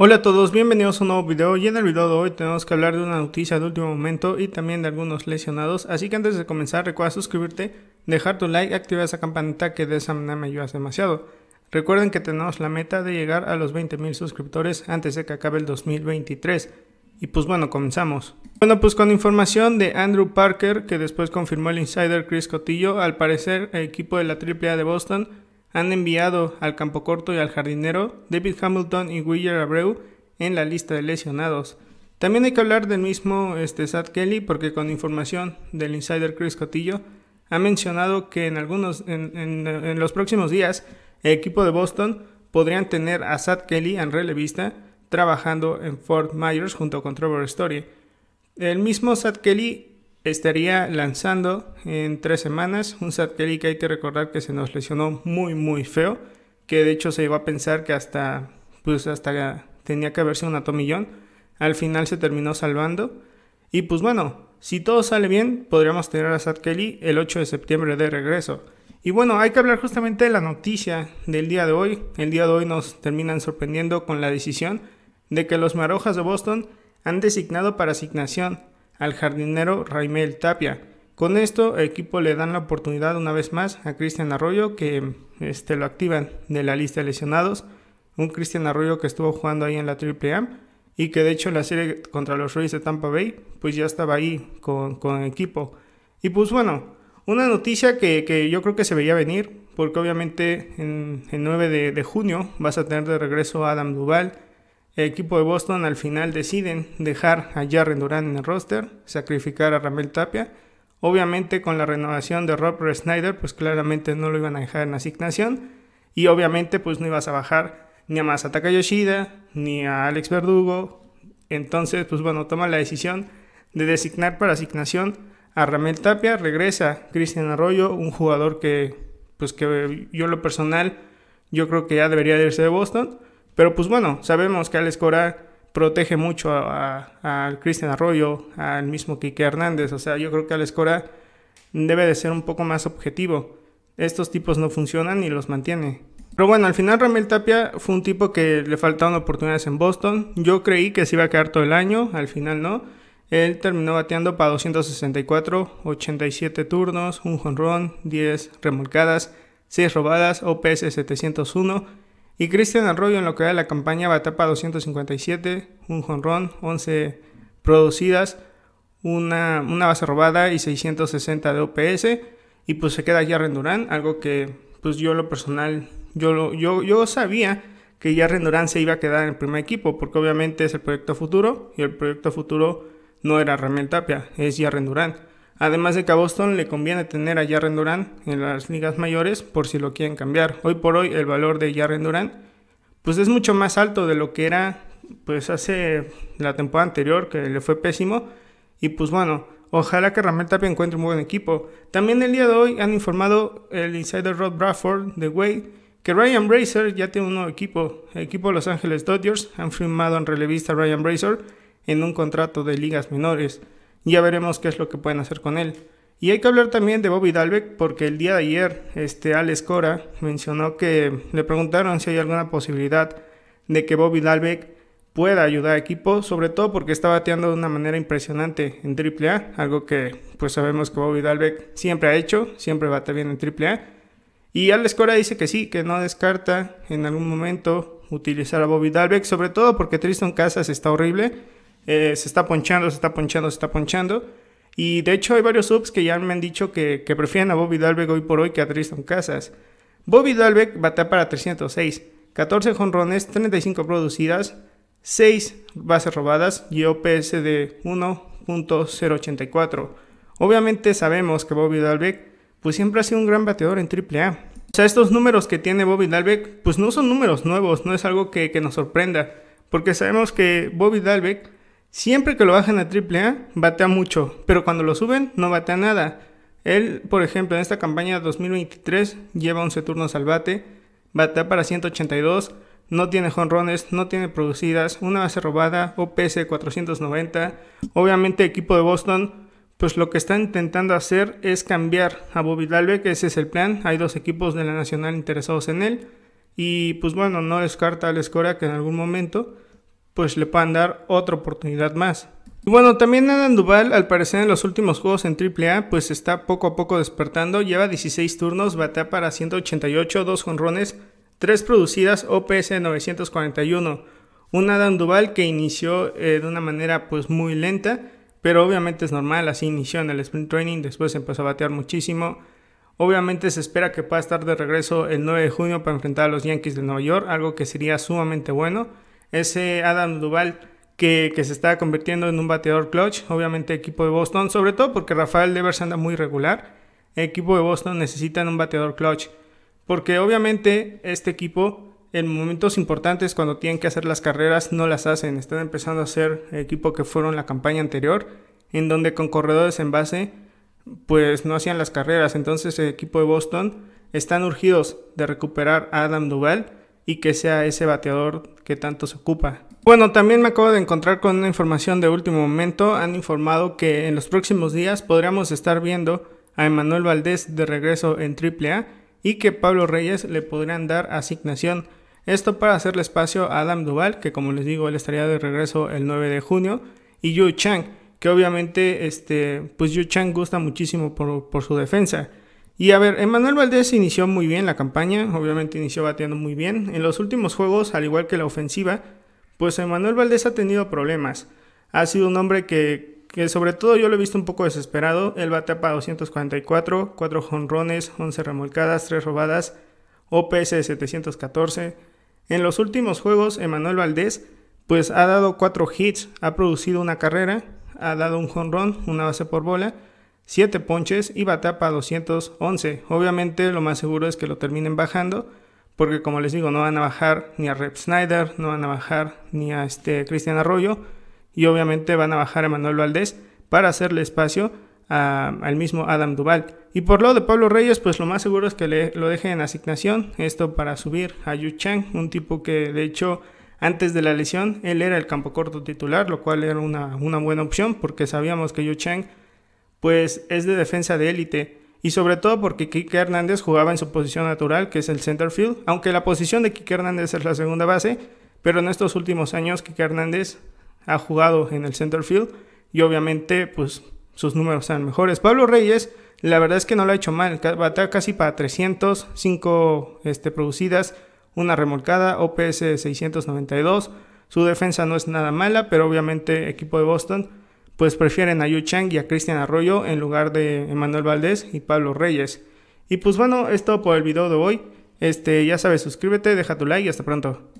Hola a todos, bienvenidos a un nuevo video y en el video de hoy tenemos que hablar de una noticia de último momento y también de algunos lesionados, así que antes de comenzar recuerda suscribirte, dejar tu like, activar esa campanita que de esa manera me ayudas demasiado. Recuerden que tenemos la meta de llegar a los 20.000 suscriptores antes de que acabe el 2023. Y pues bueno, comenzamos. Bueno, pues con información de Andrew Parker, que después confirmó el insider Chris Cotillo, al parecer el equipo de la AAA de Boston han enviado al campo corto y al jardinero David Hamilton y Willer Abreu en la lista de lesionados. También hay que hablar del mismo este, Sad Kelly porque con información del insider Chris Cotillo ha mencionado que en algunos en, los próximos días el equipo de Boston podrían tener a Sad Kelly en relevista trabajando en Fort Myers junto con Trevor Story. El mismo Sad Kelly estaría lanzando en tres semanas. Un Kelly que hay que recordar que se nos lesionó muy muy feo que de hecho se iba a pensar que hasta pues hasta tenía que haberse un atomillón al final se terminó salvando. Y pues bueno si todo sale bien podríamos tener a Sad Kelly el 8 de septiembre de regreso. Y bueno hay que hablar justamente de la noticia del día de hoy. El día de hoy nos terminan sorprendiendo con la decisión de que los Marojas de Boston han designado para asignación al jardinero Raimel Tapia. Con esto, el equipo le dan la oportunidad una vez más a Cristian Arroyo, que este, lo activan de la lista de lesionados. Un Cristian Arroyo que estuvo jugando ahí en la AAA y que de hecho la serie contra los Rays de Tampa Bay, pues ya estaba ahí con, el equipo. Y pues bueno, una noticia que, yo creo que se veía venir, porque obviamente en el 9 de, de junio vas a tener de regreso a Adam Duval el equipo de Boston al final deciden dejar a Jarren Duran en el roster, sacrificar a Ramel Tapia. Obviamente con la renovación de Rob Snyder, pues claramente no lo iban a dejar en asignación. Y obviamente pues no ibas a bajar ni a Masataka Yoshida, ni a Alex Verdugo. Entonces pues bueno, toma la decisión de designar para asignación a Ramel Tapia. Regresa Cristian Arroyo, un jugador que pues que yo lo personal yo creo que ya debería irse de Boston. Pero pues bueno, sabemos que Alex Cora protege mucho al Cristian Arroyo, al mismo Quique Hernández. O sea, yo creo que Alex Cora debe de ser un poco más objetivo. Estos tipos no funcionan y los mantiene. Pero bueno, al final Ramel Tapia fue un tipo que le faltaron oportunidades en Boston. Yo creí que se iba a quedar todo el año, al final no. Él terminó bateando para 264, 87 turnos, un jonrón, 10 remolcadas, 6 robadas, OPS 701 y Cristian Arroyo en lo que da la campaña va para 257, un jonrón, 11 producidas, una, una, base robada y 660 de OPS. Y pues se queda Jarren Durán, algo que pues yo lo personal, yo, lo, yo, yo sabía que Jarren Durán se iba a quedar en el primer equipo, porque obviamente es el proyecto futuro y el proyecto futuro no era Ramel Tapia, es Jarren Durán. Además de que a Boston le conviene tener a Jarren Duran en las ligas mayores por si lo quieren cambiar. Hoy por hoy el valor de Jarren Duran pues es mucho más alto de lo que era pues hace la temporada anterior que le fue pésimo y pues bueno, ojalá que Ramel Tapia encuentre un buen equipo. También el día de hoy han informado el insider Rod Bradford de Wade que Ryan Bracer ya tiene un nuevo equipo. El equipo Los Angeles Dodgers han firmado en relevista a Ryan Bracer en un contrato de ligas menores. Ya veremos qué es lo que pueden hacer con él. Y hay que hablar también de Bobby Dalbeck porque el día de ayer este Alex Cora mencionó que le preguntaron si hay alguna posibilidad de que Bobby Dalbeck pueda ayudar al equipo, sobre todo porque está bateando de una manera impresionante en AAA, algo que pues sabemos que Bobby Dalbeck siempre ha hecho, siempre bate bien en AAA. Y Alex Cora dice que sí, que no descarta en algún momento utilizar a Bobby Dalbeck, sobre todo porque Tristan Casas está horrible eh, se está ponchando, se está ponchando, se está ponchando. Y de hecho hay varios subs que ya me han dicho que, prefieren a Bobby Dalbeck hoy por hoy que a Tristan Casas. Bobby Dalbeck batea para 306, 14 jonrones, 35 producidas, 6 bases robadas y OPS de 1.084. Obviamente sabemos que Bobby Dalbeck pues siempre ha sido un gran bateador en AAA. O sea, estos números que tiene Bobby Dalbeck pues no son números nuevos, no es algo que, que nos sorprenda. Porque sabemos que Bobby Dalbeck Siempre que lo bajan a AAA, batea mucho, pero cuando lo suben, no batea nada. Él, por ejemplo, en esta campaña 2023 lleva 11 turnos al bate, batea para 182, no tiene jonrones, no tiene producidas, una base robada, OPS 490. Obviamente, equipo de Boston, pues lo que está intentando hacer es cambiar a Bobby Dalbeck, ese es el plan. Hay dos equipos de la Nacional interesados en él. Y pues bueno, no descarta al Escora que en algún momento pues le puedan dar otra oportunidad más. Y bueno, también Adam Duval, al parecer en los últimos juegos en AAA, pues está poco a poco despertando. Lleva 16 turnos, batea para 188, 2 jonrones, 3 producidas, OPS 941. Un Adam Duval que inició eh, de una manera pues muy lenta, pero obviamente es normal, así inició en el sprint training, después empezó a batear muchísimo. Obviamente se espera que pueda estar de regreso el 9 de junio para enfrentar a los Yankees de Nueva York, algo que sería sumamente bueno. Ese Adam Duval que, se está convirtiendo en un bateador clutch, obviamente equipo de Boston, sobre todo porque Rafael Devers anda muy regular. Equipo de Boston necesita un bateador clutch, porque obviamente este equipo en momentos importantes cuando tienen que hacer las carreras no las hacen, están empezando a ser equipo que fueron la campaña anterior, en donde con corredores en base pues no hacían las carreras, entonces el equipo de Boston están urgidos de recuperar a Adam Duval y que sea ese bateador que tanto se ocupa. Bueno, también me acabo de encontrar con una información de último momento. Han informado que en los próximos días podríamos estar viendo a Emanuel Valdés de regreso en AAA y que Pablo Reyes le podrían dar asignación. Esto para hacerle espacio a Adam Duval, que como les digo, él estaría de regreso el 9 de junio, y Yu Chang, que obviamente, este, pues Yu Chang gusta muchísimo por, por su defensa. Y a ver, Emanuel Valdés inició muy bien la campaña, obviamente inició bateando muy bien. En los últimos juegos, al igual que la ofensiva, pues Emanuel Valdés ha tenido problemas. Ha sido un hombre que, que sobre todo yo lo he visto un poco desesperado. Él batea para 244, 4 jonrones, 11 remolcadas, 3 robadas, OPS de 714. En los últimos juegos, Emanuel Valdés pues ha dado 4 hits, ha producido una carrera, ha dado un jonrón, una base por bola, 7 ponches y batea para 211. Obviamente lo más seguro es que lo terminen bajando porque como les digo, no van a bajar ni a Rep Snyder, no van a bajar ni a este Cristian Arroyo, y obviamente van a bajar a Manuel Valdés para hacerle espacio al mismo Adam Duval. Y por lo de Pablo Reyes, pues lo más seguro es que le, lo dejen en asignación, esto para subir a Yu Chang, un tipo que de hecho antes de la lesión él era el campo corto titular, lo cual era una, una buena opción porque sabíamos que Yu Chang pues es de defensa de élite y sobre todo porque Kike Hernández jugaba en su posición natural, que es el center field, aunque la posición de Kike Hernández es la segunda base, pero en estos últimos años Kike Hernández ha jugado en el center field y obviamente pues sus números sean mejores. Pablo Reyes, la verdad es que no lo ha hecho mal, batea casi para 300, 5 este, producidas, una remolcada, OPS 692, su defensa no es nada mala, pero obviamente equipo de Boston pues prefieren a Yu Chang y a Cristian Arroyo en lugar de Emanuel Valdés y Pablo Reyes. Y pues bueno, esto por el video de hoy. Este, ya sabes, suscríbete, deja tu like y hasta pronto.